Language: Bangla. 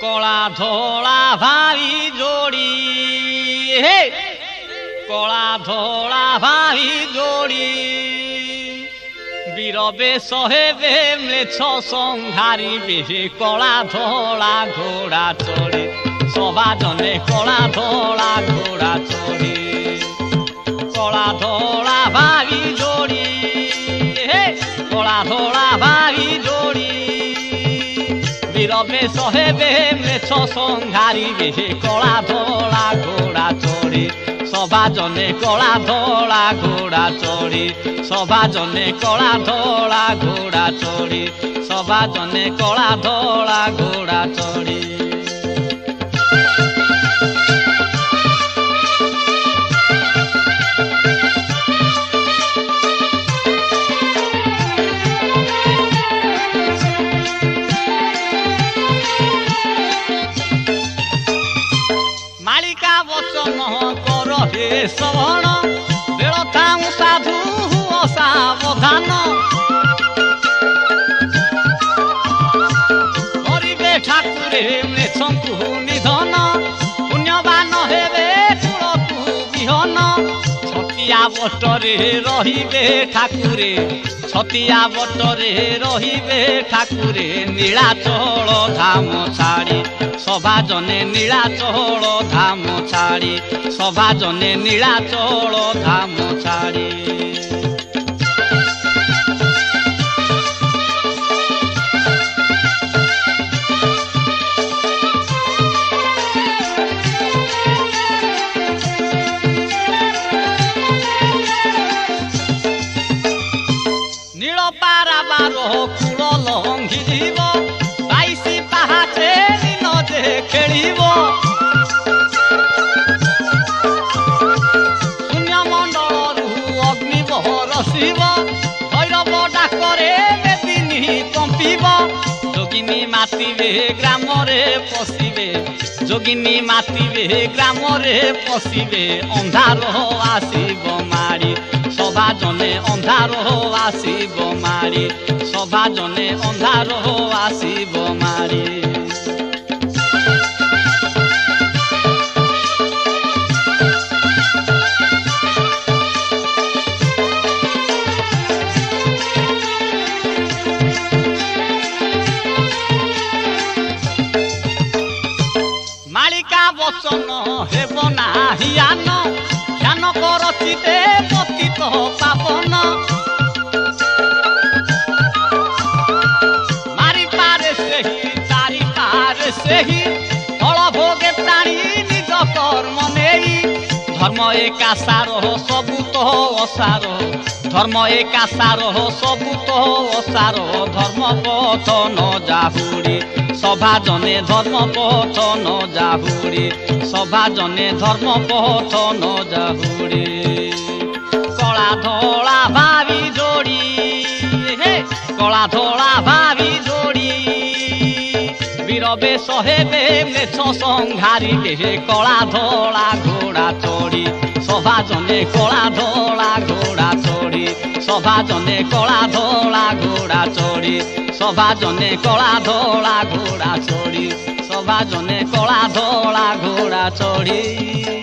কলা ধলা ভাই জড়ি, হে, কলা ধলা ভাই জড়ি। বীরবে সহেবে মেছ সংহারি, বেহে কলা ধলা ঘোড়া চড়ে। সবাজনে কলা ধলা ঘোড়া চড়ে। কলা ধলা ভাই জড়ি, হে, কলা ধলা ভাই বীর সহেবে হেবে মেছ সংহারিবে কলা ধলা ঘোড়া চড়ে। সভা জনে কলা ধলা ঘোড়া চড়ে। সভা জনে কলা ধলা ঘোড়া চড়ে। সভা জনে কলা ধলা ঘোড়া চড়ি। ମାଳିକା ବଚନ କର ହେ ଶ୍ରବଣ ବେଳ ଥାଉ ସାଧୁ ହୁଅ ସାବଧାନ କରିବେ ଠାକୁରେ ମେଛଙ୍କୁ ନିଧନ ପୁଣ୍ୟବାନ ହେବେ କୂଳକୁ ବିହନ ଛତିଆ ବଟରେ ରହିବେ ଠାକୁରେ ଛତିଆ ବଟରେ ରହିବେ ଠାକୁରେ ନୀଳାଚଳ ଧାମ ଛାଡ଼ି ସଭା ଜନେ ନୀଳାଚଳ ଧାମ ଛାଡ଼ି ସଭା ଜନେ ନୀଳାଚଳ ଧାମ ଛାଡ଼ି শিল পাৰা বাৰ কুল লংঘি দিব পাইছি পাহাচে দিনতে খেলিব। মাতিবে, গ্রামরে পশিবে। যোগিনী মাতিবে, গ্রামরে পশিবে। অন্ধার আসিব মারি সভা জনে অন্ধার আসিব মারি সভা জনে অন্ধার আসিব মারি বচন হেব না হিয়ান ধ্যান করচিতে পতিত পাবন মারি পারে সেহি চারি পারে সেহি ফল ভোগে প্রাণী নিজ কর্ম নেই। ধর্ম একা সার সবু তো অসার। ধর্ম একা সার সবু তো অসার। ধর্ম পথ ন যাহুড়ি সভা জনে ধর্ম পথ ন যাহুড়ি সভা জনে ধর্ম পথ ন যাহুড়ি কলা ধলা ভাবি যোড়ি হে, কলা ধলা ভাবি যোড়ি বীরবে সহেবে মেছ সংহারিবে কলা ধলা ঘোড়া চড়ি। সভা জনে কলা ধলা ঘোড়া চড়ি, সভা জনে কলা ধলা ঘোড়া চড়ি। সভা জনে কলা ধলা ঘোড়া চড়ি। সভা জনে কলা ধলা ঘোড়া চড়ি।